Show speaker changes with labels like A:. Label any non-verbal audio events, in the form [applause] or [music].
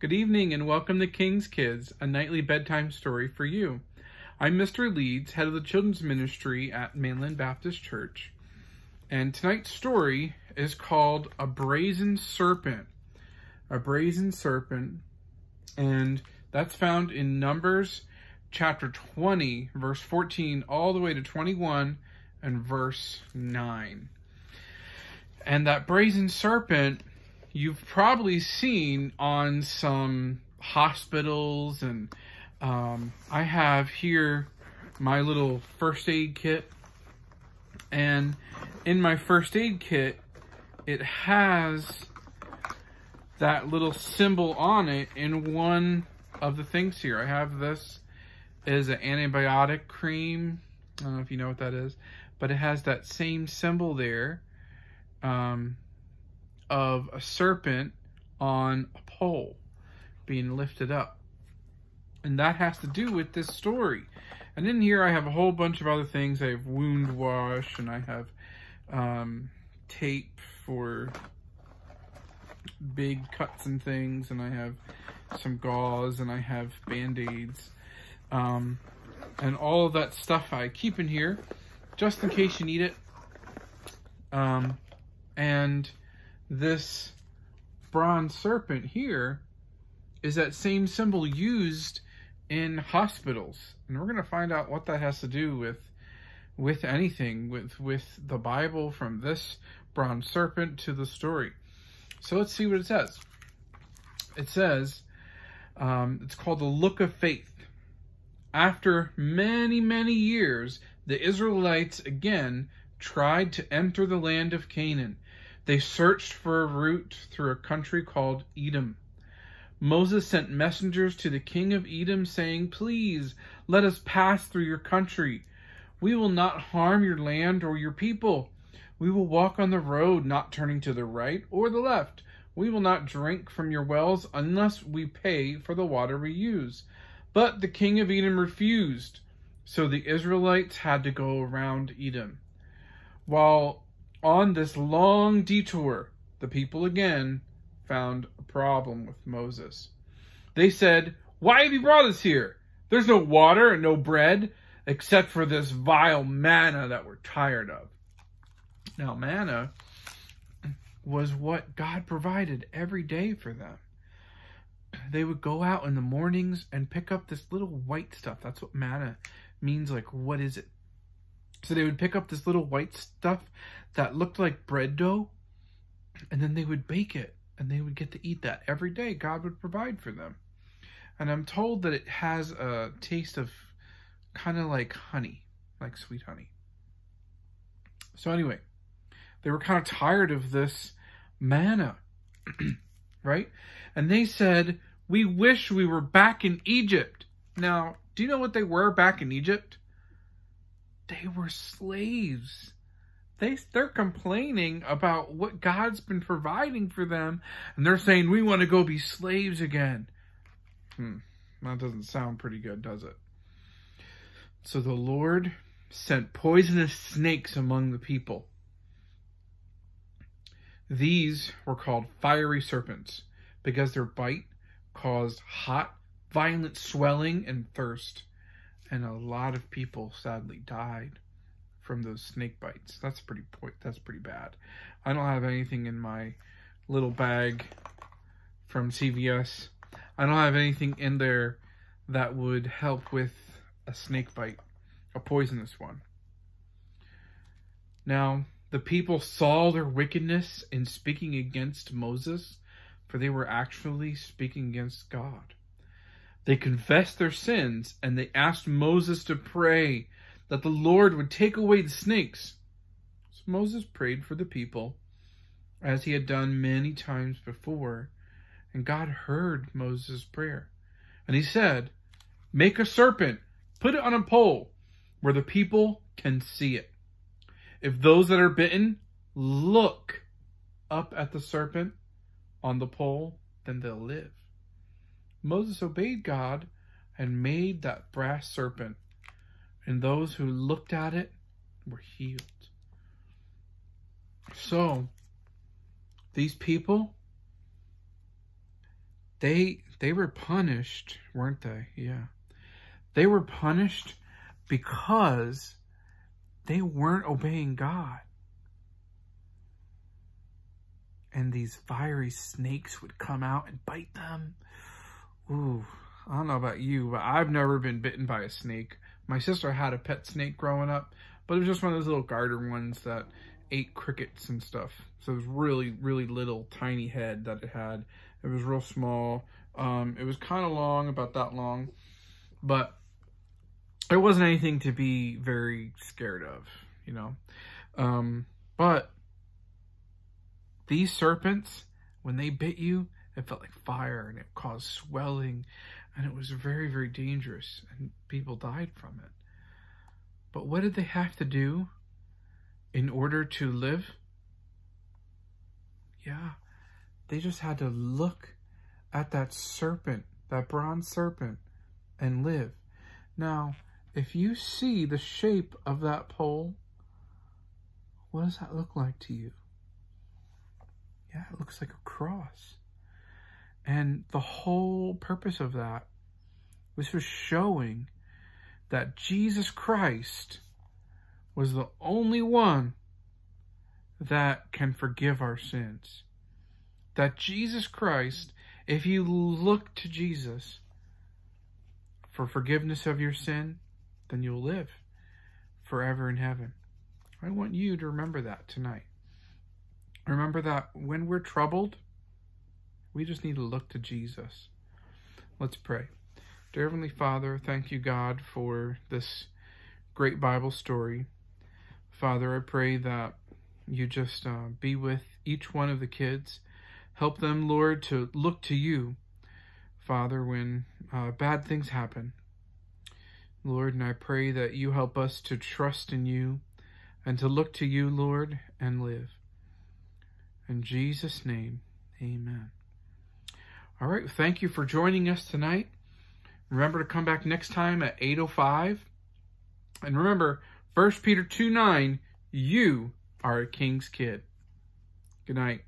A: Good evening and welcome to King's Kids, a nightly bedtime story for you. I'm Mr. Leeds, head of the children's ministry at Mainland Baptist Church. And tonight's story is called A Brazen Serpent. A Brazen Serpent. And that's found in Numbers chapter 20, verse 14, all the way to 21 and verse 9. And that brazen serpent you've probably seen on some hospitals and um, I have here my little first aid kit and in my first aid kit it has that little symbol on it in one of the things here. I have this is an antibiotic cream. I don't know if you know what that is, but it has that same symbol there um, of a serpent on a pole being lifted up. And that has to do with this story. And in here I have a whole bunch of other things. I have wound wash and I have um, tape for big cuts and things. And I have some gauze and I have band-aids. Um, and all of that stuff I keep in here just in case you need it. Um, and this bronze serpent here is that same symbol used in hospitals. And we're going to find out what that has to do with with anything, with, with the Bible, from this bronze serpent to the story. So let's see what it says. It says, um, it's called the Look of Faith. After many, many years, the Israelites again tried to enter the land of Canaan. They searched for a route through a country called Edom. Moses sent messengers to the king of Edom saying, Please let us pass through your country. We will not harm your land or your people. We will walk on the road, not turning to the right or the left. We will not drink from your wells unless we pay for the water we use. But the king of Edom refused, so the Israelites had to go around Edom. While on this long detour, the people again found a problem with Moses. They said, Why have you brought us here? There's no water and no bread except for this vile manna that we're tired of. Now, manna was what God provided every day for them. They would go out in the mornings and pick up this little white stuff. That's what manna means. Like, what is it? So they would pick up this little white stuff that looked like bread dough, and then they would bake it, and they would get to eat that every day. God would provide for them. And I'm told that it has a taste of kind of like honey, like sweet honey. So anyway, they were kind of tired of this manna, [clears throat] right? And they said, we wish we were back in Egypt. Now, do you know what they were back in Egypt? They were slaves. They they're complaining about what God's been providing for them, and they're saying we want to go be slaves again. Hmm, that doesn't sound pretty good, does it? So the Lord sent poisonous snakes among the people. These were called fiery serpents because their bite caused hot, violent swelling and thirst and a lot of people sadly died from those snake bites. That's pretty that's pretty bad. I don't have anything in my little bag from CVS. I don't have anything in there that would help with a snake bite, a poisonous one. Now, the people saw their wickedness in speaking against Moses, for they were actually speaking against God. They confessed their sins and they asked Moses to pray that the Lord would take away the snakes. So Moses prayed for the people as he had done many times before, and God heard Moses' prayer. And he said, Make a serpent, put it on a pole where the people can see it. If those that are bitten look up at the serpent on the pole, then they'll live. Moses obeyed God and made that brass serpent, and those who looked at it were healed. So, these people, they they were punished, weren't they? Yeah. They were punished because they weren't obeying God. And these fiery snakes would come out and bite them. Ooh, I don't know about you, but I've never been bitten by a snake. My sister had a pet snake growing up, but it was just one of those little garter ones that ate crickets and stuff. So it was really, really little, tiny head that it had. It was real small. Um, it was kind of long, about that long, but it wasn't anything to be very scared of, you know. Um, but these serpents, when they bit you, it felt like fire and it caused swelling and it was very, very dangerous and people died from it. But what did they have to do in order to live? Yeah, they just had to look at that serpent, that bronze serpent, and live. Now, if you see the shape of that pole, what does that look like to you? Yeah, it looks like a cross. And the whole purpose of that was for showing that Jesus Christ was the only one that can forgive our sins. That Jesus Christ, if you look to Jesus for forgiveness of your sin, then you'll live forever in heaven. I want you to remember that tonight. Remember that when we're troubled, we just need to look to Jesus. Let's pray. Dear Heavenly Father, thank you, God, for this great Bible story. Father, I pray that you just uh, be with each one of the kids. Help them, Lord, to look to you, Father, when uh, bad things happen. Lord, and I pray that you help us to trust in you and to look to you, Lord, and live. In Jesus' name, amen. All right, thank you for joining us tonight. Remember to come back next time at 8.05. And remember, 1 Peter 2 9, you are a king's kid. Good night.